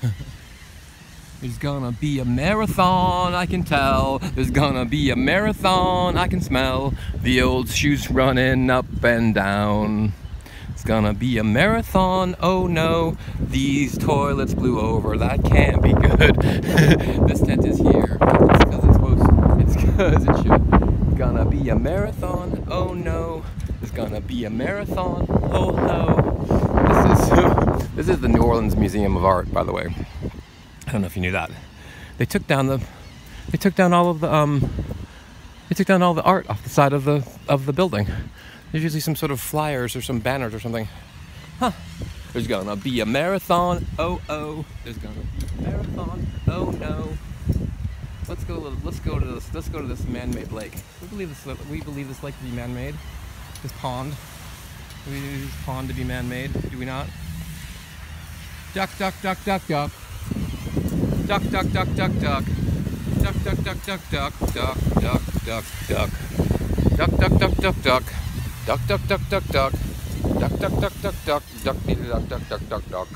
There's gonna be a marathon, I can tell. There's gonna be a marathon, I can smell. The old shoes running up and down. It's gonna be a marathon, oh no. These toilets blew over, that can't be good. this tent is here. It's because it's supposed It's because it should. It's gonna be a marathon, oh no. There's gonna be a marathon, oh ho. Is, the New Orleans Museum of Art, by the way. I don't know if you knew that. They took down the they took down all of the um they took down all the art off the side of the of the building. There's usually some sort of flyers or some banners or something. Huh. There's gonna be a marathon. Oh oh. There's gonna be a marathon. Oh no. Let's go. Let's go to this. Let's go to this man-made lake. We believe this. We believe this lake to be man-made. This pond. We this pond to be man-made. Do we not? Duck, duck, duck, duck, duck. Duck, duck, duck, duck, duck. Duck, duck, duck, duck, duck, duck, duck, duck, duck. Duck, duck, duck, duck, duck. Duck, duck, duck, duck, duck. Duck, duck, duck, duck, duck. Duck, duck, duck, duck, duck, duck.